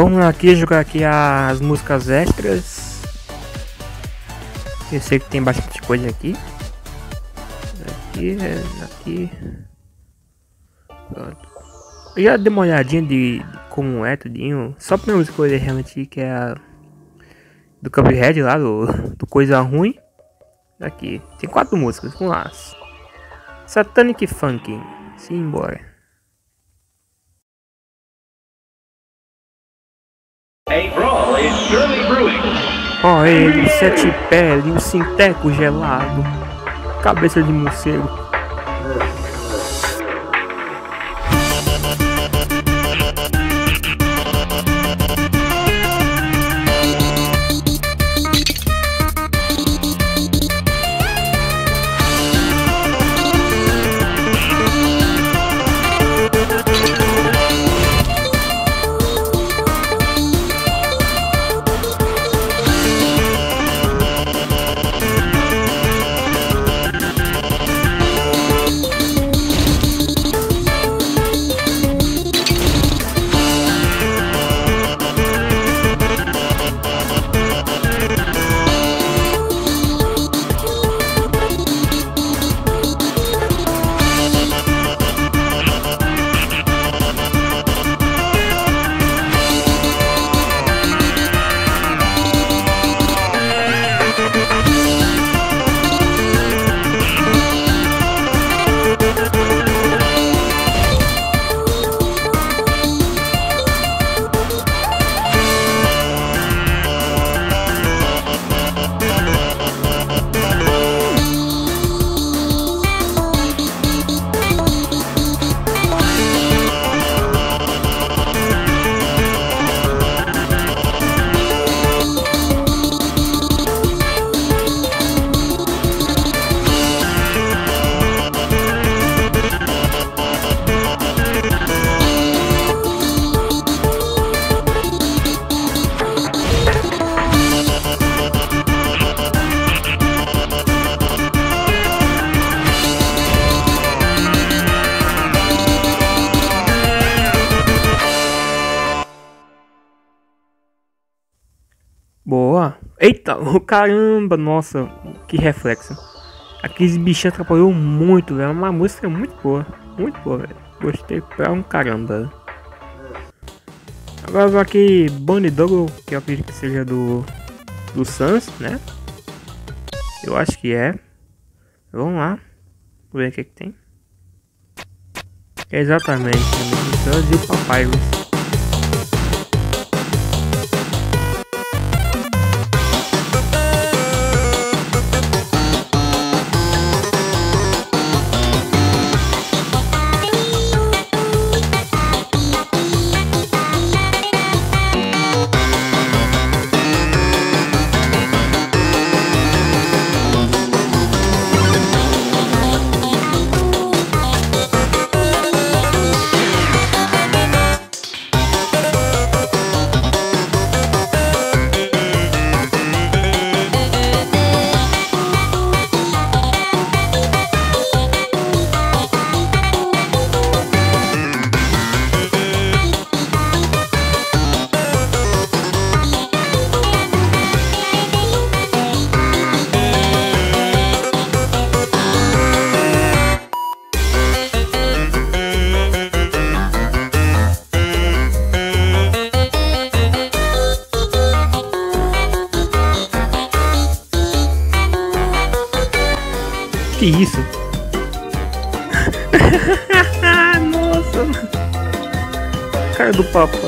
Vamos aqui jogar aqui as músicas extras. Eu sei que tem bastante coisa aqui. Aqui, aqui. Pronto. Eu já dei uma olhadinha de, de como é tudinho. Só pra não escolher realmente que é a do Cuphead lá, do, do Coisa Ruim. Aqui, tem quatro músicas, vamos lá. Satanic Funk, simbora. Ó oh, ele, sete pele, um sinteco gelado, cabeça de morcego. Eita, caramba, nossa, que reflexo. Aqueles bichinhos atrapalhou muito, velho. Uma música muito boa. Muito boa, velho. Gostei pra um caramba. Agora vou aqui Bunny Double, que eu acredito que seja do. Do Sans, né? Eu acho que é. Vamos lá. Vamos ver o que, que tem. Exatamente, o Sans e o Papyrus. Do papai.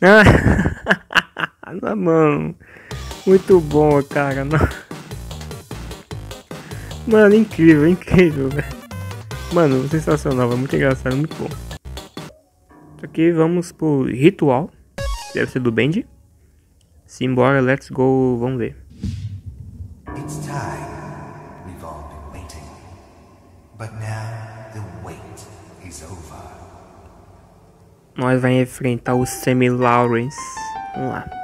não, mano. Muito bom, cara. Mano, incrível, incrível, velho. Mano, sensacional, muito engraçado, muito bom. Aqui vamos pro ritual. Deve ser do Band. Simbora, let's go, vamos ver. Nós vamos enfrentar o Semi Lawrence. Vamos lá.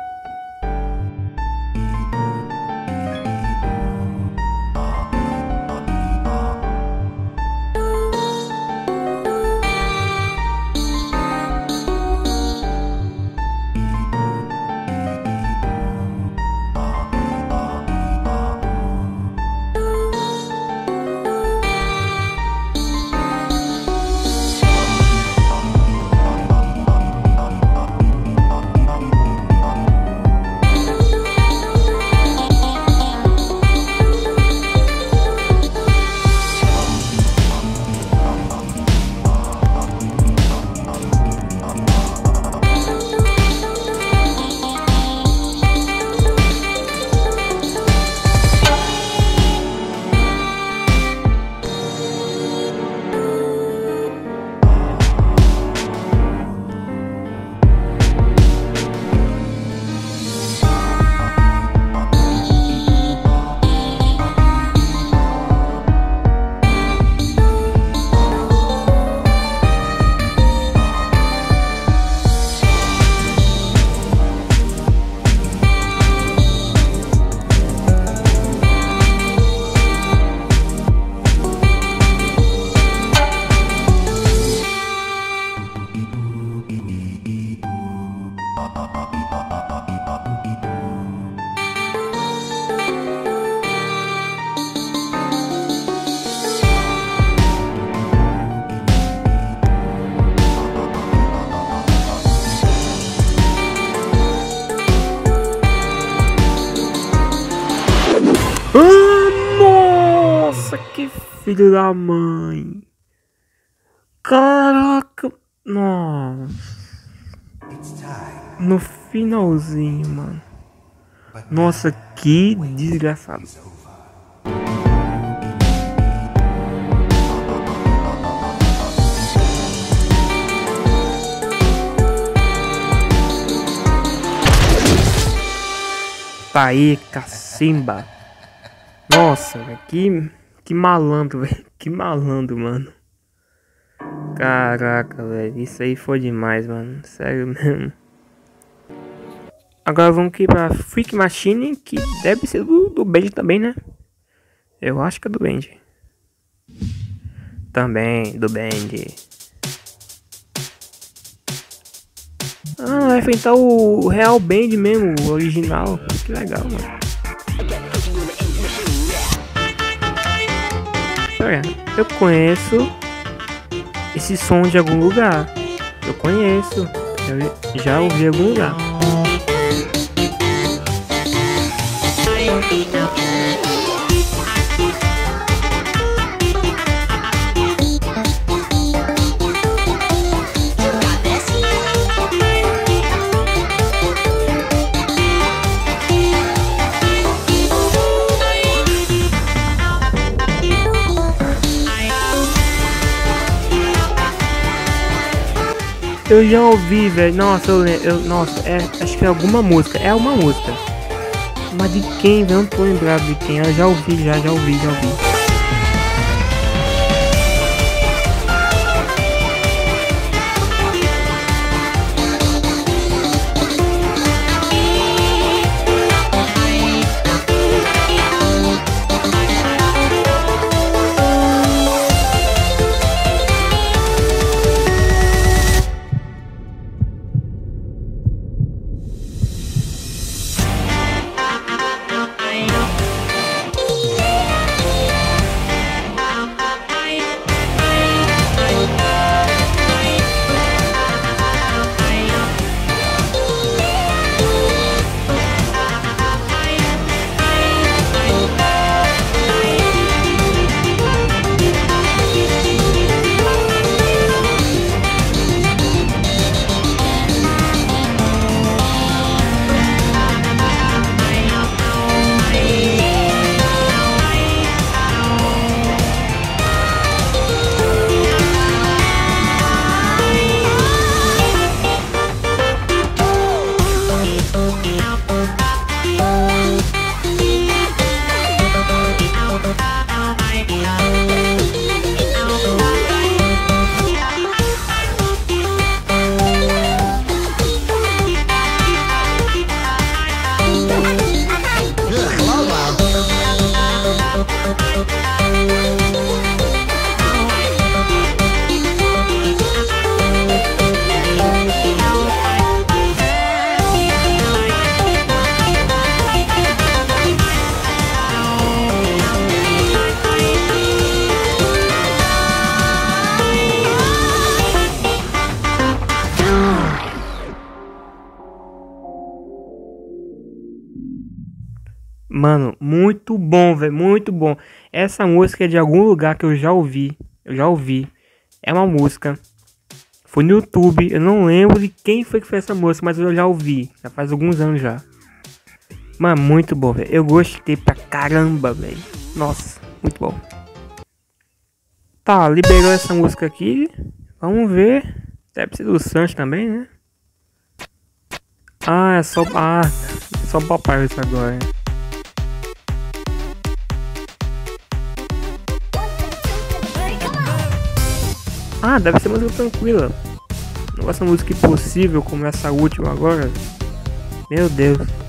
Filho da mãe. Caraca. Nossa. No finalzinho, mano. Nossa, que desgraçado. Aí, cacimba. Nossa, que que malandro, velho. Que malandro, mano. Caraca, velho. Isso aí foi demais, mano. Sério mesmo. Agora vamos aqui pra Freak Machine, que deve ser do, do também, né? Eu acho que é do Band. Também, do Band. Ah, vai enfrentar o Real Band mesmo, o original. Que legal, mano. Eu conheço esse som de algum lugar. Eu conheço, eu já ouvi em algum lugar. Eu já ouvi, velho. Nossa, eu, eu Nossa, é, acho que é alguma música. É uma música. Mas de quem, velho? Não tô lembrado de quem. Eu já ouvi, já, já ouvi, já ouvi. Mano, muito bom, velho, muito bom. Essa música é de algum lugar que eu já ouvi, eu já ouvi. É uma música. Foi no YouTube, eu não lembro de quem foi que fez essa música, mas eu já ouvi, já faz alguns anos já. Mano, muito bom, velho. Eu gostei pra caramba, velho. Nossa, muito bom. Tá, liberou essa música aqui. Vamos ver. Deve ser do Sancho também, né? Ah, é só. Ah, só papai isso agora. Ah, deve ser música tranquila. Não essa música impossível como essa última agora. Meu Deus.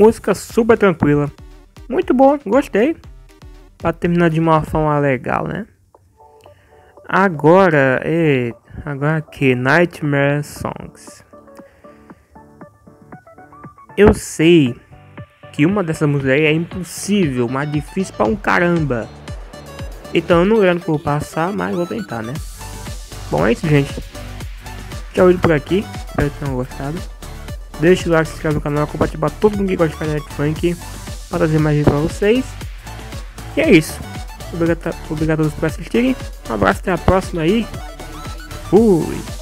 Música super tranquila. Muito bom, gostei. Pra terminar de uma forma legal, né? Agora, e, agora aqui, Nightmare Songs. Eu sei que uma dessas músicas aí é impossível, mas difícil pra um caramba. Então eu não lembro que vou passar, mas vou tentar, né? Bom, é isso, gente. Tchau por aqui. Espero que tenham gostado. Deixe o like, se inscreve no canal, compartilhar todo mundo que gosta de Final Funk para trazer mais vídeos para vocês. E é isso. Obrigado, obrigado a todos por assistirem. Um abraço, até a próxima aí. Fui!